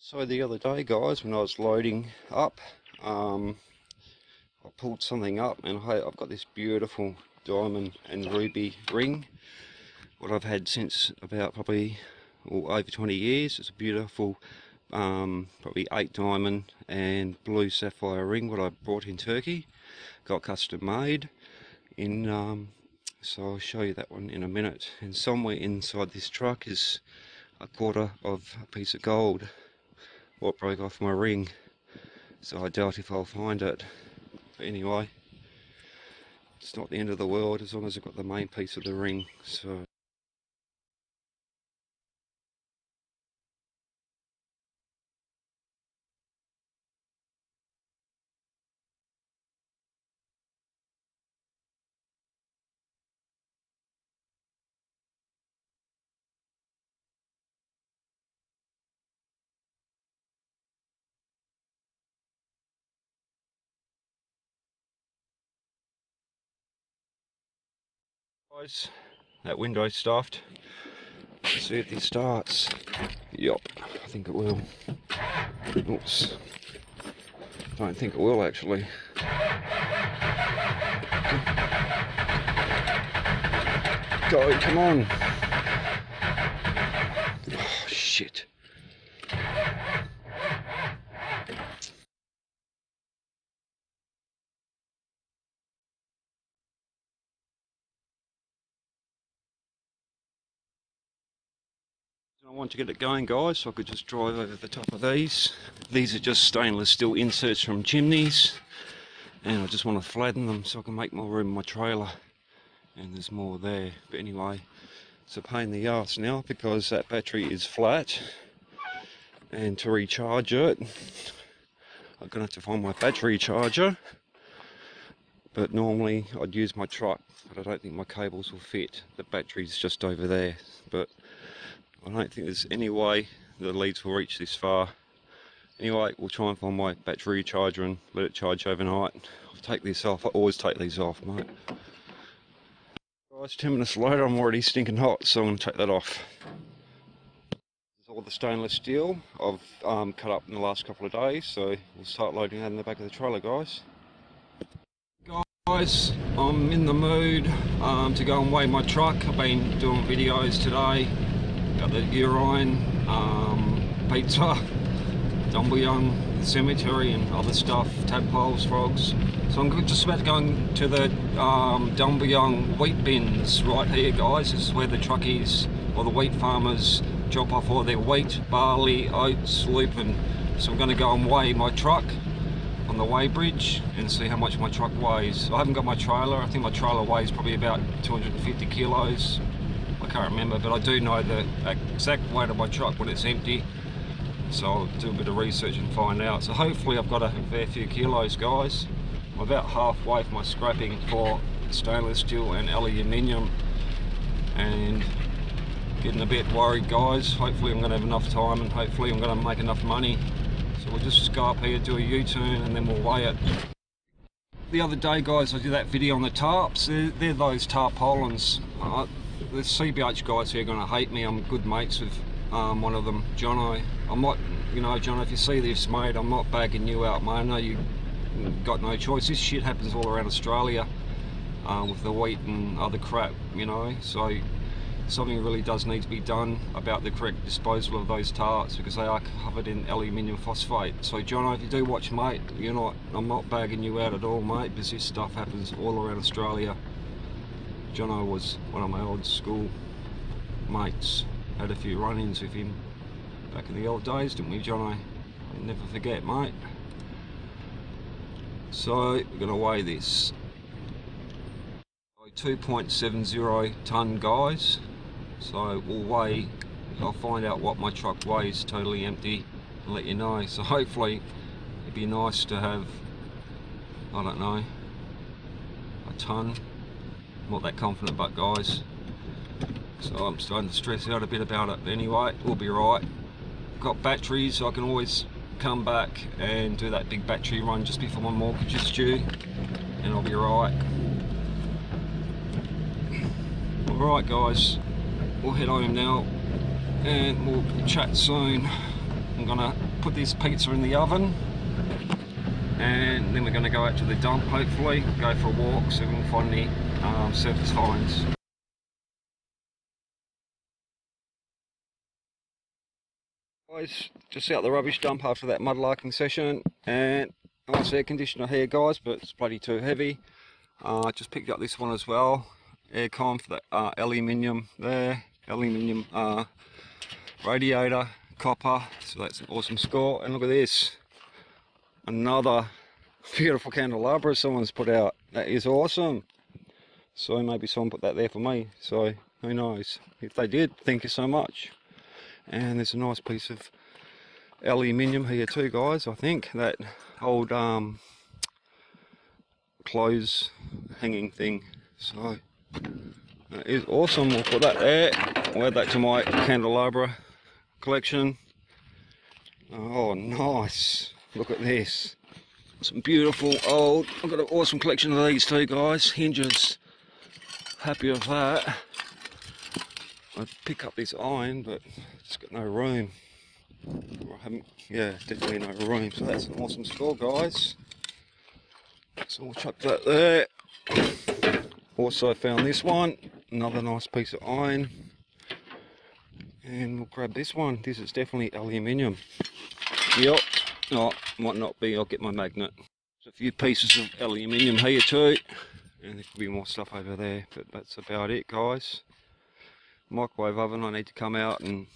So the other day guys when I was loading up um, I pulled something up and I, I've got this beautiful diamond and ruby ring. What I've had since about probably well, over 20 years. It's a beautiful um, probably 8 diamond and blue sapphire ring what I brought in Turkey. Got custom made in um, so I'll show you that one in a minute. And somewhere inside this truck is a quarter of a piece of gold what broke off my ring so I doubt if I'll find it. But anyway it's not the end of the world as long as I've got the main piece of the ring so guys that window stuffed Let's see if this starts. Yup I think it will. Oops. Don't think it will actually. Go come on. Oh shit I want to get it going guys so I could just drive over the top of these. These are just stainless steel inserts from chimneys and I just want to flatten them so I can make more room in my trailer and there's more there. But anyway it's a pain in the ass now because that battery is flat and to recharge it I'm gonna have to find my battery charger. But normally I'd use my truck but I don't think my cables will fit. The battery's just over there but I don't think there's any way the leads will reach this far. Anyway, we'll try and find my battery charger and let it charge overnight. I'll take this off. I always take these off, mate. Guys, 10 minutes later, I'm already stinking hot, so I'm going to take that off. This is all the stainless steel I've um, cut up in the last couple of days, so we'll start loading that in the back of the trailer, guys. Guys, I'm in the mood um, to go and weigh my truck. I've been doing videos today got the urine, um, pizza, Dumbleyung Cemetery and other stuff, tadpoles, frogs. So I'm just about to go to the um, wheat bins right here guys. This is where the truckies or the wheat farmers drop off all their wheat, barley, oats, lupin. So I'm going to go and weigh my truck on the weigh bridge and see how much my truck weighs. I haven't got my trailer, I think my trailer weighs probably about 250 kilos can't remember, but I do know the exact weight of my truck when it's empty. So I'll do a bit of research and find out. So hopefully I've got a fair few kilos, guys. I'm about halfway for my scrapping for stainless steel and aluminium. And getting a bit worried, guys. Hopefully I'm going to have enough time and hopefully I'm going to make enough money. So we'll just go up here, do a U-turn and then we'll weigh it. The other day, guys, I did that video on the tarps. They're, they're those tarpaulins. Uh, the CBH guys here are going to hate me. I'm good mates with um, one of them, Jono. I'm not, you know, John, if you see this, mate, I'm not bagging you out, mate. I know you got no choice. This shit happens all around Australia um, with the wheat and other crap, you know. So something really does need to be done about the correct disposal of those tarts because they are covered in aluminium phosphate. So John, if you do watch, mate, you're not, I'm not bagging you out at all, mate, because this stuff happens all around Australia. Jono was one of my old school mates. Had a few run-ins with him back in the old days, didn't we, Jono? I'll never forget, mate. So, we're going to weigh this. 2.70 tonne, guys. So, we'll weigh, I'll find out what my truck weighs totally empty and let you know. So, hopefully, it'd be nice to have, I don't know, a tonne not that confident but guys so I'm starting to stress out a bit about it. But anyway we'll be right got batteries so I can always come back and do that big battery run just before my mortgage is due and I'll be right alright guys we'll head home now and we'll chat soon. I'm gonna put this pizza in the oven and then we're gonna go out to the dump hopefully, go for a walk so we can find any um, surface finds. Guys, just out the rubbish dump after that mudlarking session and nice air conditioner here guys but it's bloody too heavy. Uh, just picked up this one as well, aircon for the uh, aluminium there, aluminium uh, radiator, copper, so that's an awesome score. And look at this, another beautiful candelabra someone's put out. That is awesome. So maybe someone put that there for me, so who knows. If they did, thank you so much. And there's a nice piece of aluminium here too guys, I think. That old um, clothes hanging thing. So that is awesome. We'll put that there. I'll add that to my candelabra collection. Oh, nice. Look at this. Some beautiful old, I've got an awesome collection of these too, guys. Hinges. Happy with that. I'd pick up this iron, but just got no room. I haven't, yeah, definitely no room. So that's an awesome score, guys. So we'll chuck that there. Also I found this one, another nice piece of iron. And we'll grab this one. This is definitely aluminium. Yep. Oh, might not be. I'll get my magnet. There's a few pieces of aluminium here too. And there could be more stuff over there, but that's about it, guys. Microwave oven. I need to come out and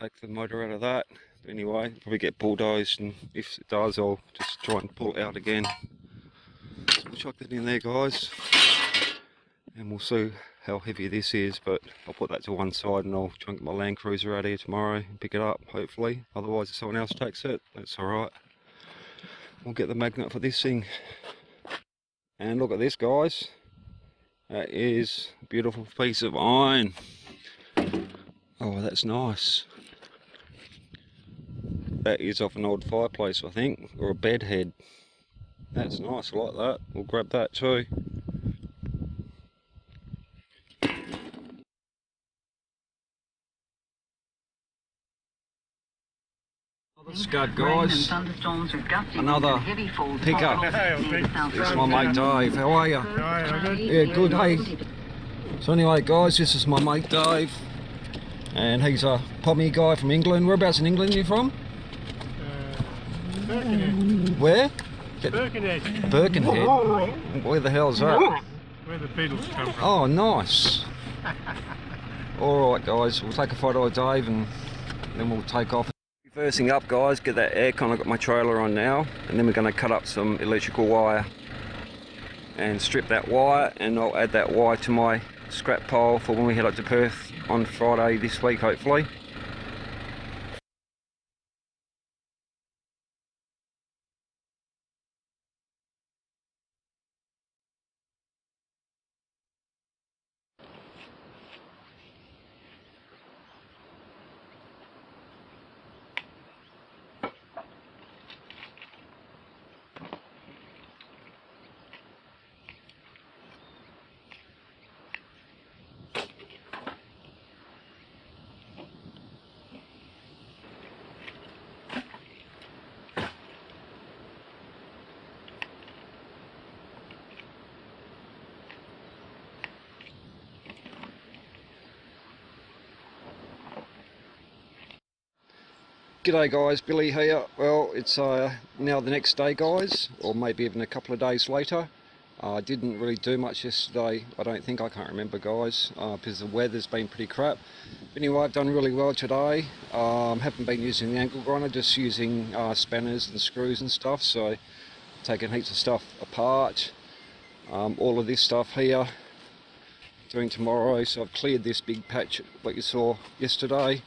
take the motor out of that. But anyway, probably get bulldozed, and if it does, I'll just try and pull it out again. So we'll chuck that in there, guys, and we'll see how heavy this is. But I'll put that to one side, and I'll get my Land Cruiser out here tomorrow and pick it up, hopefully. Otherwise, if someone else takes it, that's all right. We'll get the magnet for this thing. And look at this, guys. That is a beautiful piece of iron. Oh, that's nice. That is off an old fireplace, I think, or a bed head. That's nice, I like that. We'll grab that too. Scud guys, another pickup. This is my mate Dave, how are you? Yeah, good, hey. So anyway guys, this is my mate Dave. And he's a pommy guy from England. Whereabouts in England are you from? Uh, Birkenhead. Where? Birkenhead. Birkenhead. Where the hell's that? Where the Beatles come from. Oh, nice. Alright guys, we'll take a photo of Dave and then we'll take off. Reversing up guys, get that aircon, I've got my trailer on now and then we're going to cut up some electrical wire and strip that wire and I'll add that wire to my scrap pile for when we head up to Perth on Friday this week hopefully. G'day guys, Billy here. Well, it's uh, now the next day guys, or maybe even a couple of days later. Uh, I didn't really do much yesterday, I don't think, I can't remember guys, uh, because the weather's been pretty crap. But anyway, I've done really well today. Um, haven't been using the angle grinder, just using uh, spanners and screws and stuff, so taking heaps of stuff apart. Um, all of this stuff here, doing tomorrow, so I've cleared this big patch, what you saw yesterday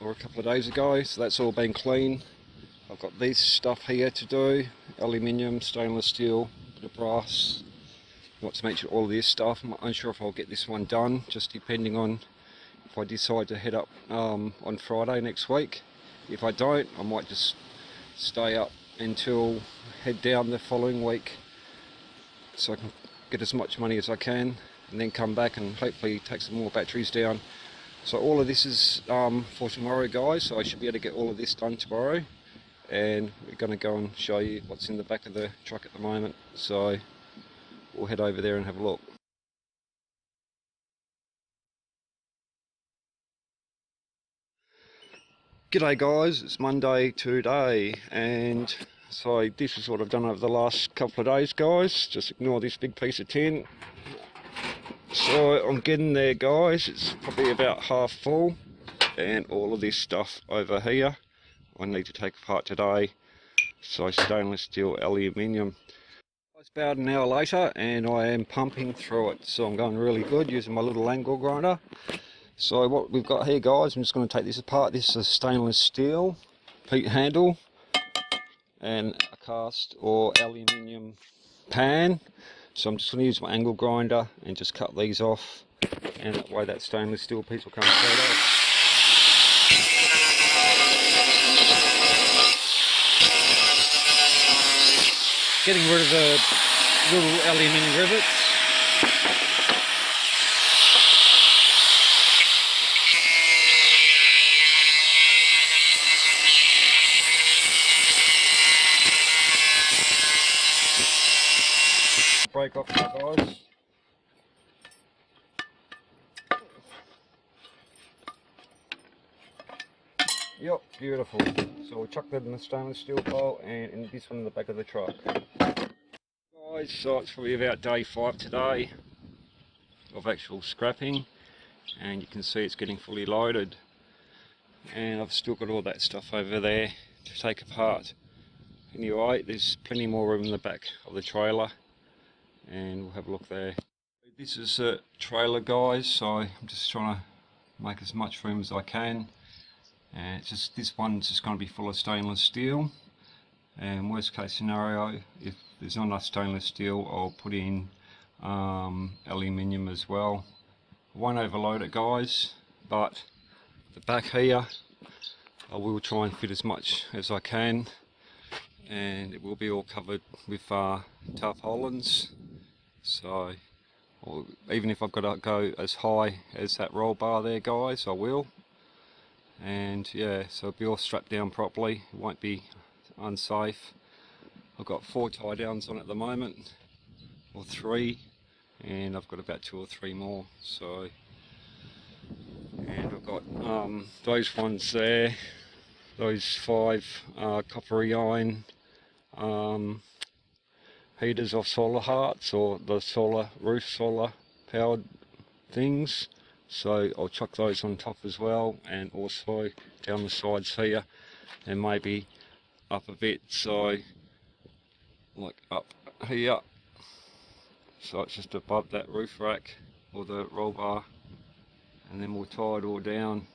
or a couple of days ago so that's all been clean. I've got this stuff here to do aluminium stainless steel bit of brass. Not to mention all this stuff. I'm unsure if I'll get this one done just depending on if I decide to head up um, on Friday next week. If I don't I might just stay up until head down the following week so I can get as much money as I can and then come back and hopefully take some more batteries down So all of this is um, for tomorrow guys, so I should be able to get all of this done tomorrow. And we're going to go and show you what's in the back of the truck at the moment. So we'll head over there and have a look. G'day guys, it's Monday today and so this is what I've done over the last couple of days guys, just ignore this big piece of tin. So I'm getting there guys, it's probably about half full and all of this stuff over here I need to take apart today. So stainless steel aluminium. It's about an hour later and I am pumping through it so I'm going really good using my little angle grinder. So what we've got here guys, I'm just going to take this apart. This is a stainless steel peat handle and a cast or aluminium pan. So I'm just going to use my angle grinder and just cut these off and that way that stainless steel piece will come straight off. Getting rid of the little aluminium rivets off guys. Yep, beautiful. So we'll chuck that in the stainless steel pile and in this one in the back of the truck. Guys, so it's probably about day five today of actual scrapping and you can see it's getting fully loaded and I've still got all that stuff over there to take apart. Anyway, there's plenty more room in the back of the trailer and we'll have a look there. This is a trailer guys, so I'm just trying to make as much room as I can. And it's just this one's just going to be full of stainless steel. And worst case scenario, if there's not enough stainless steel, I'll put in um, aluminium as well. I won't overload it guys, but the back here, I will try and fit as much as I can and it will be all covered with uh, tarpaulins so even if I've got to go as high as that roll bar there guys I will. And yeah so it'll be all strapped down properly it won't be unsafe. I've got four tie downs on at the moment or three and I've got about two or three more so. And I've got um, those ones there those five uh, coppery iron um, heaters off solar hearts or the solar roof solar powered things. So I'll chuck those on top as well and also down the sides here and maybe up a bit. So like up here. So it's just above that roof rack or the roll bar. And then we'll tie it all down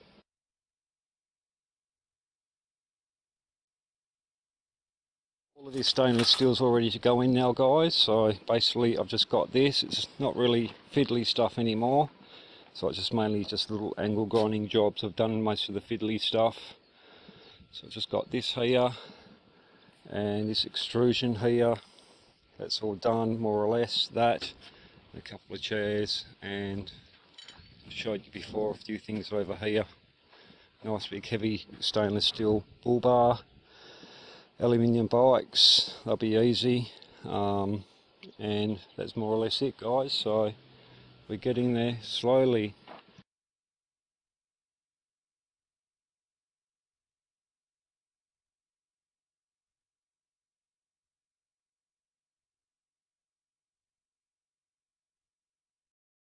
All of this stainless steel is all ready to go in now guys, so basically I've just got this, it's not really fiddly stuff anymore, so it's just mainly just little angle grinding jobs, I've done most of the fiddly stuff. So I've just got this here, and this extrusion here, that's all done more or less, that, a couple of chairs, and I've showed you before a few things over here. Nice big heavy stainless steel bull bar aluminium bikes. They'll be easy um, and that's more or less it guys. So we're getting there slowly